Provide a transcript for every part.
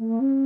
Mm-hmm.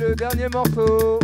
Le dernier morceau.